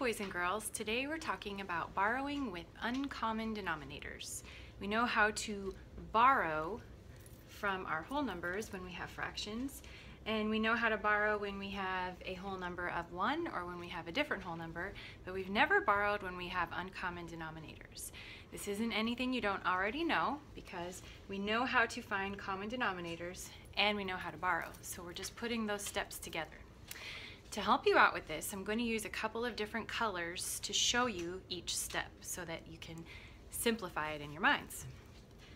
boys and girls. Today we're talking about borrowing with uncommon denominators. We know how to borrow from our whole numbers when we have fractions, and we know how to borrow when we have a whole number of one or when we have a different whole number, but we've never borrowed when we have uncommon denominators. This isn't anything you don't already know because we know how to find common denominators and we know how to borrow. So we're just putting those steps together. To help you out with this, I'm going to use a couple of different colors to show you each step so that you can simplify it in your minds.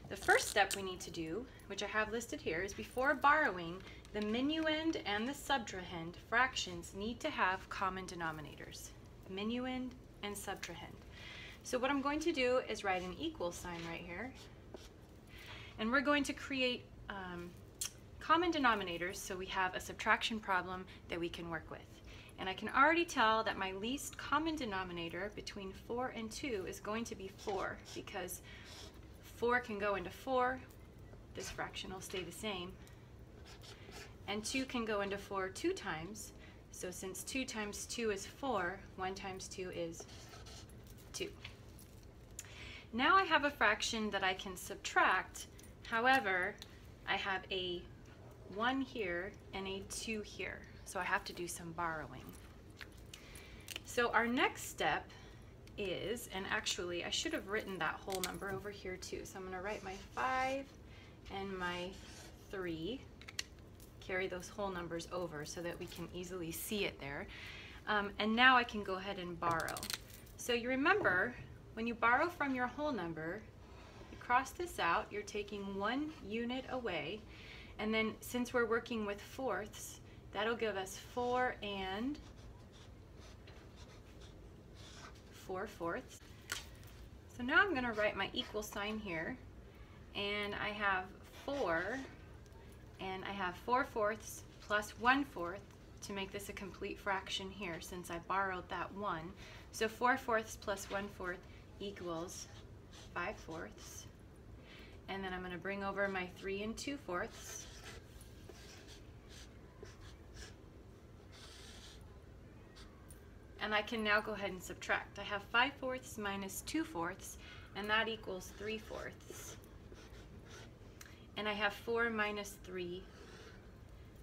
The first step we need to do, which I have listed here, is before borrowing, the minuend and the subtrahend fractions need to have common denominators, minuend and subtrahend. So what I'm going to do is write an equal sign right here, and we're going to create um, common denominators so we have a subtraction problem that we can work with. And I can already tell that my least common denominator between 4 and 2 is going to be 4 because 4 can go into 4, this fraction will stay the same, and 2 can go into 4 two times, so since 2 times 2 is 4, 1 times 2 is 2. Now I have a fraction that I can subtract, however, I have a 1 here and a 2 here. So I have to do some borrowing. So our next step is, and actually I should have written that whole number over here too. So I'm going to write my 5 and my 3, carry those whole numbers over so that we can easily see it there. Um, and now I can go ahead and borrow. So you remember, when you borrow from your whole number, you cross this out, you're taking one unit away, and then since we're working with fourths, that'll give us 4 and 4 fourths. So now I'm going to write my equal sign here. And I have 4, and I have 4 fourths plus one fourth to make this a complete fraction here since I borrowed that 1. So 4 fourths plus one fourth equals 5 fourths and then I'm going to bring over my 3 and 2 fourths. And I can now go ahead and subtract. I have 5 fourths minus 2 fourths, and that equals 3 fourths. And I have 4 minus 3,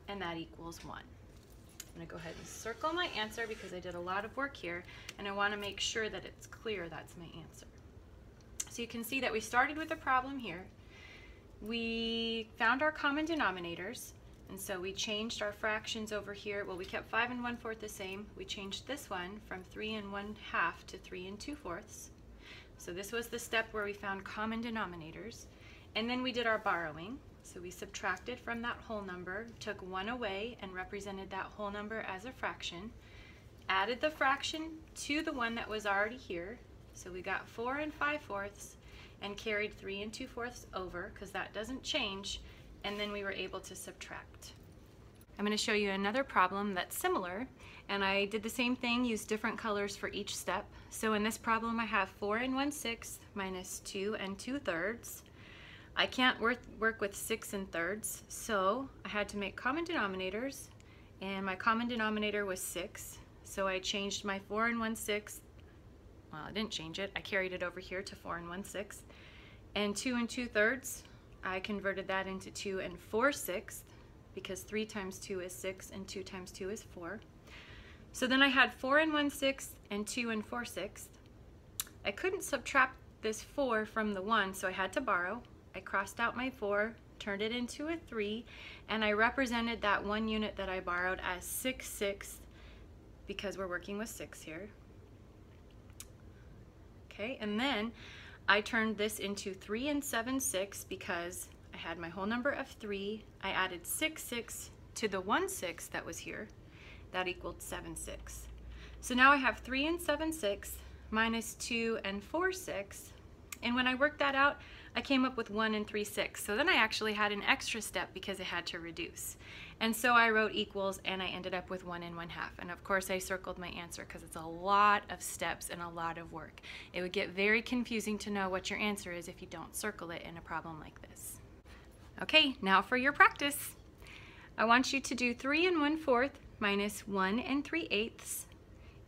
and that equals 1. I'm going to go ahead and circle my answer because I did a lot of work here, and I want to make sure that it's clear that's my answer. So you can see that we started with a problem here. We found our common denominators, and so we changed our fractions over here. Well, we kept 5 and 1 fourth the same. We changed this one from 3 and 1 half to 3 and 2 fourths. So this was the step where we found common denominators. And then we did our borrowing. So we subtracted from that whole number, took one away, and represented that whole number as a fraction. Added the fraction to the one that was already here, so we got 4 and 5 fourths and carried 3 and 2 fourths over because that doesn't change and then we were able to subtract. I'm going to show you another problem that's similar and I did the same thing, used different colors for each step. So in this problem I have 4 and 1 sixth minus 2 and 2 thirds. I can't work, work with 6 and thirds so I had to make common denominators and my common denominator was 6 so I changed my 4 and 1 sixth well, I didn't change it. I carried it over here to 4 and 1 sixth. And 2 and 2 thirds, I converted that into 2 and 4 sixths because 3 times 2 is 6 and 2 times 2 is 4. So then I had 4 and 1 sixth and 2 and 4 sixths. I couldn't subtract this 4 from the 1, so I had to borrow. I crossed out my 4, turned it into a 3, and I represented that one unit that I borrowed as 6 sixths because we're working with 6 here okay? And then I turned this into 3 and 7 6 because I had my whole number of 3. I added 6 6 to the 1 6 that was here. That equaled 7 6. So now I have 3 and 7 6 minus 2 and 4 6. And when I worked that out, I came up with 1 and 3 6. So then I actually had an extra step because I had to reduce. And so I wrote equals and I ended up with 1 and 1 half. And of course I circled my answer because it's a lot of steps and a lot of work. It would get very confusing to know what your answer is if you don't circle it in a problem like this. Okay, now for your practice. I want you to do 3 and 1 fourth minus 1 and 3 eighths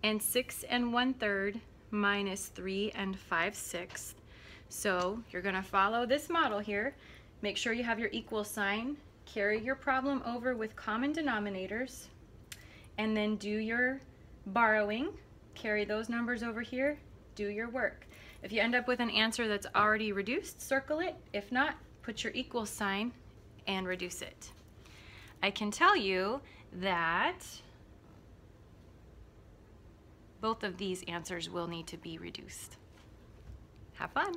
and 6 and 1 third minus 3 and 5 sixths. So you're going to follow this model here. Make sure you have your equal sign. Carry your problem over with common denominators and then do your borrowing. Carry those numbers over here. Do your work. If you end up with an answer that's already reduced, circle it. If not, put your equal sign and reduce it. I can tell you that both of these answers will need to be reduced. Have fun!